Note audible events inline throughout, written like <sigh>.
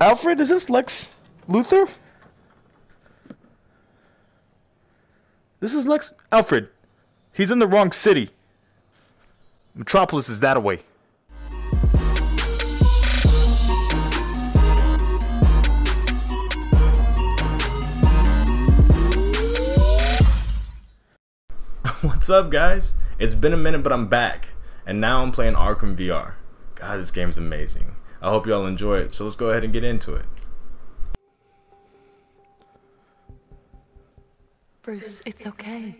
Alfred, is this Lex Luthor? This is Lex Alfred. He's in the wrong city. Metropolis is that away. <laughs> What's up, guys? It's been a minute, but I'm back. And now I'm playing Arkham VR. God, this game's amazing. I hope y'all enjoy it. So let's go ahead and get into it. Bruce, it's okay.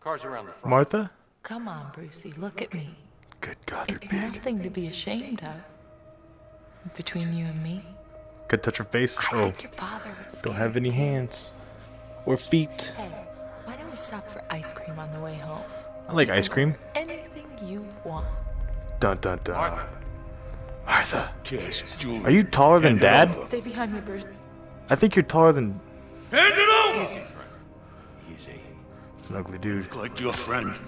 Cars around the front. Martha? Come on, Brucey, look at me. Good God, they're It's big. nothing to be ashamed of. Between you and me, Could touch her face. I Oh, think your father was don't have any hands or feet. Hey, why don't we stop for ice cream on the way home? I like ice cream. Anything you want. Dun dun dun. Martha. Martha, Kiss, Julie. are you taller than Dad? Stay behind me, Bruce. I think you're taller than. Hand it over! Easy, friend. Easy. It's an ugly dude. Like your friend.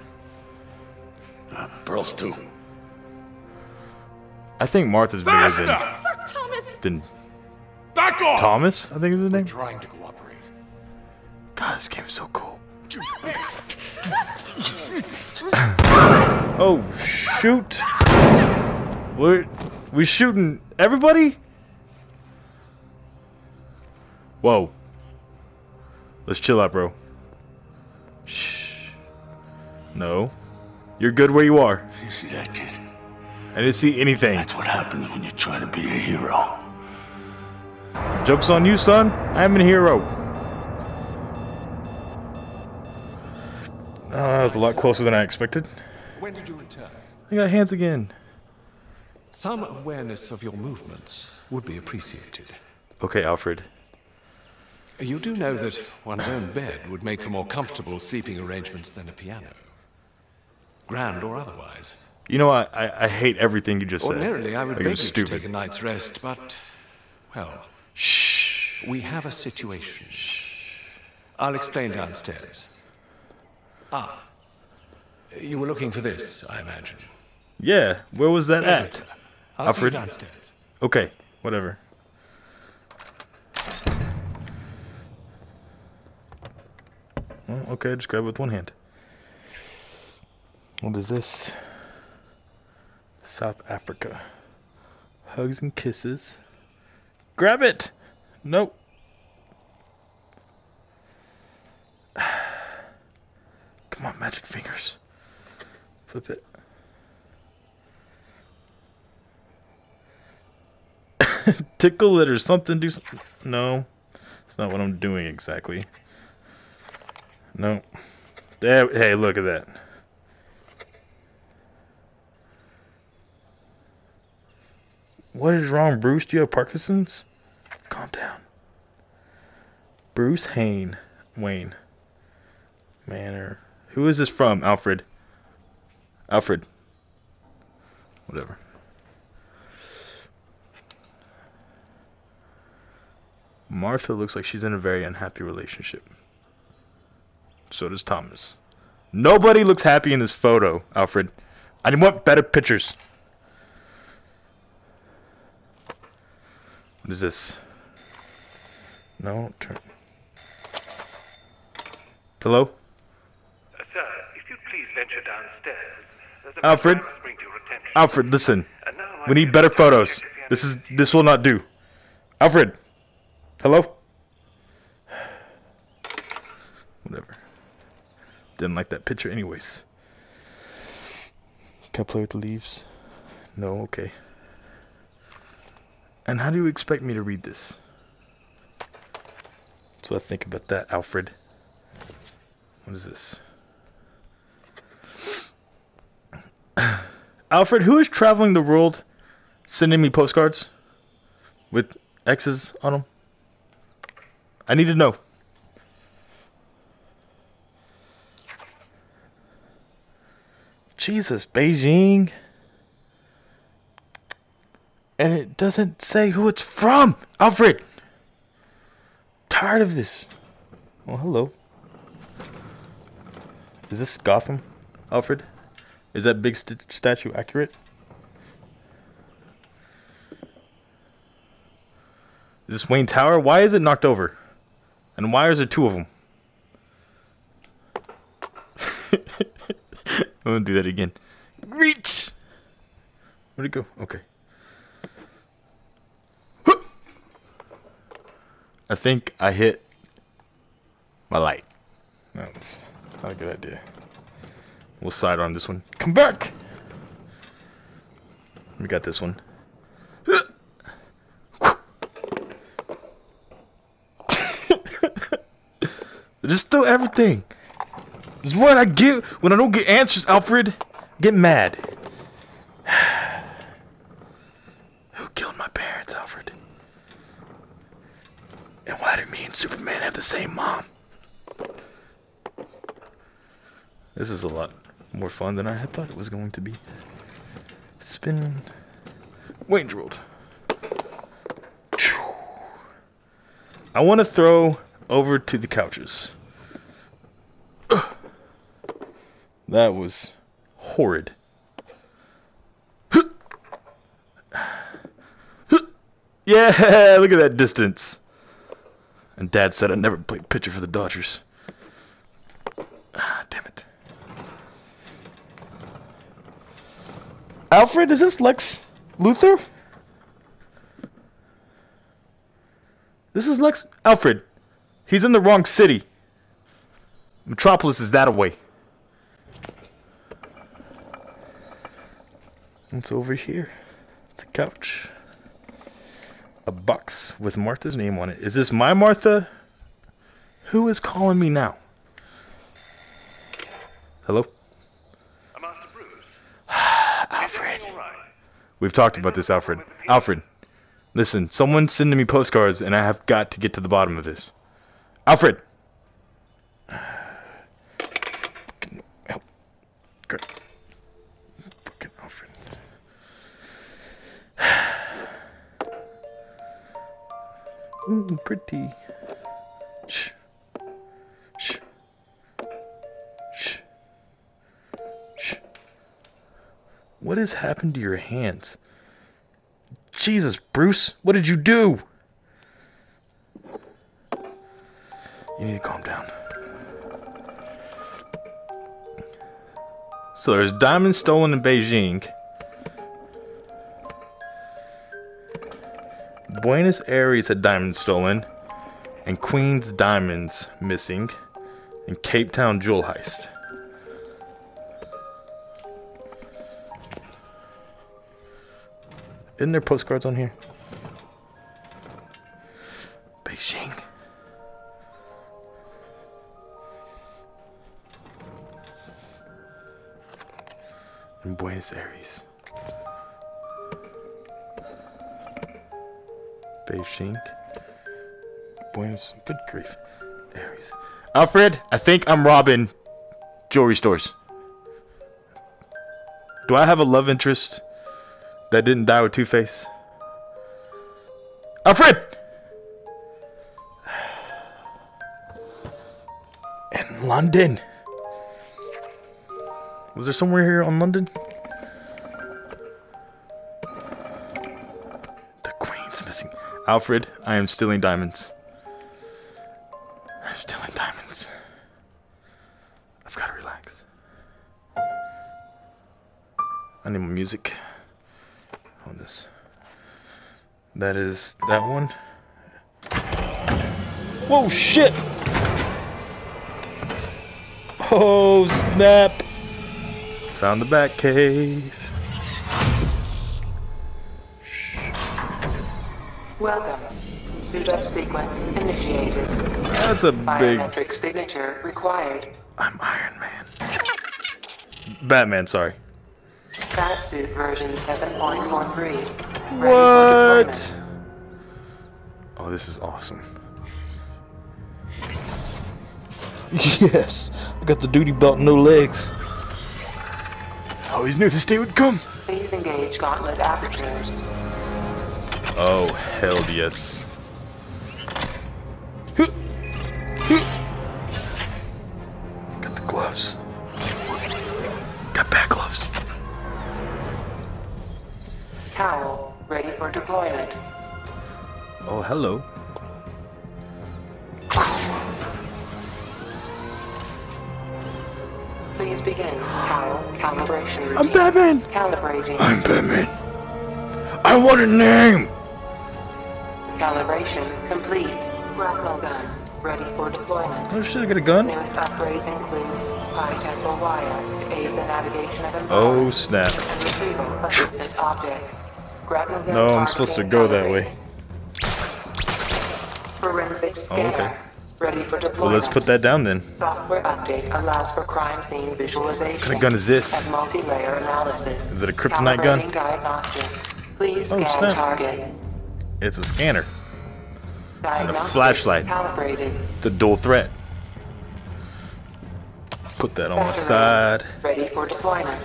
Uh, Pearl's too. I think Martha's bigger than Sir Thomas! than Back off! Thomas. I think is his name. Trying to cooperate. God, this game's so cool. <laughs> oh shoot! We're we shooting everybody. Whoa. Let's chill out, bro. Shh. No. You're good where you are. You see that kid? I didn't see anything. That's what happens when you try to be a hero. Joke's on you, son. I'm a hero. Oh, that was a lot closer than I expected. When did you return? I got hands again. Some awareness of your movements would be appreciated. Okay, Alfred. You do know that one's own bed would make for more comfortable sleeping arrangements than a piano. Grand or otherwise. You know, I, I, I hate everything you just said. Ordinarily, I would Like, beg you to stupid. take a night's rest, but, well, Shh. we have a situation. I'll explain downstairs. Ah. You were looking for this, I imagine. Yeah, where was that at? I'll Alfred? see you downstairs. Okay, whatever. Well, okay, just grab it with one hand. What is this? South Africa. Hugs and kisses. Grab it! Nope. Come on, magic fingers. Flip it. <laughs> Tickle it or something. Do something. No, it's not what I'm doing exactly. No. There. Hey, look at that. What is wrong, Bruce? Do you have Parkinson's? Calm down. Bruce Hayne, Wayne, Manor. Who is this from, Alfred? Alfred. Whatever. Martha looks like she's in a very unhappy relationship. So does Thomas. Nobody looks happy in this photo, Alfred. I want better pictures. What is this? No, turn. Hello? Uh, sir, if you please venture downstairs. Alfred? matter I must bring to your attention. Alfred, listen. And now I We need better photos. This is this will not do. Alfred. Hello? Whatever. Didn't like that picture anyways. Can I play with the leaves? No, okay. And how do you expect me to read this? So I think about that, Alfred. What is this? <clears throat> Alfred, who is traveling the world sending me postcards with X's on them? I need to know. Jesus, Beijing. And it doesn't say who it's from. Alfred. Tired of this. Well, hello. Is this Gotham, Alfred? Is that big st- statue accurate? Is this Wayne Tower? Why is it knocked over? And why is there two of them? I'm gonna do that again. Reach! Where'd it go? Okay. I think I hit my light. That's not a good idea. We'll side on this one. Come back! We got this one. Just do everything. This is what I get when I don't get answers, Alfred. Get mad. <sighs> Who killed my parents, Alfred? And why do me and Superman have the same mom? This is a lot more fun than I had thought it was going to be. Spin Wayne's World. I want to throw over to the couches. That was horrid. <laughs> Yeah, look at that distance. And Dad said I never played pitcher for the Dodgers. Ah, damn it. Alfred, is this Lex Luthor? This is Lex Alfred. He's in the wrong city. Metropolis is that away. What's over here? It's a couch. A box with Martha's name on it. Is this my Martha? Who is calling me now? Hello? I'm Master Bruce. Alfred. Right. We've talked about this, Alfred. Alfred, listen, someone's sending me postcards and I have got to get to the bottom of this. Alfred! <sighs> Help. Good. Mm, pretty. Shh. Shh. Shh. Shh. What has happened to your hands? Jesus, Bruce, what did you do? You need to calm down. So there's diamonds stolen in Beijing. Buenos Aires had diamonds stolen. And Queens diamonds missing. And Cape Town jewel heist. Isn't there postcards on here? Beijing. In Buenos Aires. Beijing. Buenos. Good grief. Aries. Alfred, I think I'm robbing jewelry stores. Do I have a love interest? that didn't die with Two Face? Alfred! In London. Was there somewhere here on London? Alfred, I am stealing diamonds. I'm stealing diamonds. I've got to relax. I need my music on this. That is that one. Whoa, shit! Oh, snap! Found the bat Welcome. Suit up sequence initiated. That's a big. Biometric signature required. I'm Iron Man. Batman, sorry. Batsuit version 7.13. What? Oh, this is awesome. <laughs> Yes, I got the duty belt, no legs. I always knew this day would come. Please engage gauntlet apertures. Oh, hell yes. Got the gloves. Got bat gloves. Cowl ready for deployment. Oh, hello. Please begin. Cal calibration routine. I'm Batman. Calibrating. I'm Batman. I want a name. Calibration complete. Grapnel gun ready for deployment. Oh shit! I got a gun. Newest upgrades include high tempo wire to aid the navigation of Oh snap! and retrieval of distant objects. Grapnel gun No, I'm supposed to go that way. Forensic Oh, okay. ready for deployment. Well, let's put that down then. Software update allows for crime scene visualization. What kind of gun is this? And multi-layer analysis. Is it a kryptonite gun? Diagnostics. Please Oh, scan snap. target. It's a scanner. And a flashlight. Calibrated. The dual threat. Put that on my Batteries side. Ready for deployment.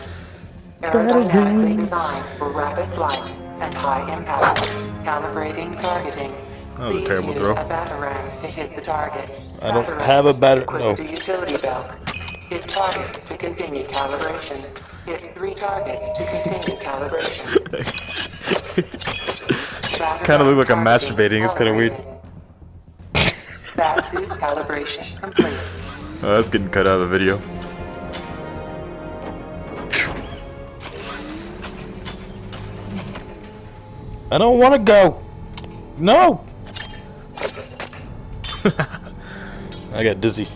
Aerodynamically designed for rapid flight and high impact. Calibrating targeting. That was a Please terrible throw. a to hit the target. I don't Batarang have a is batter- equipped no. utility belt. Hit target to continue calibration. Hit three targets to continue calibration. Kinda look like I'm masturbating, it's kinda weird. calibrated. Bat suit calibration complete. Oh, that's getting cut out of the video. I don't want to go. No. <laughs> I got dizzy.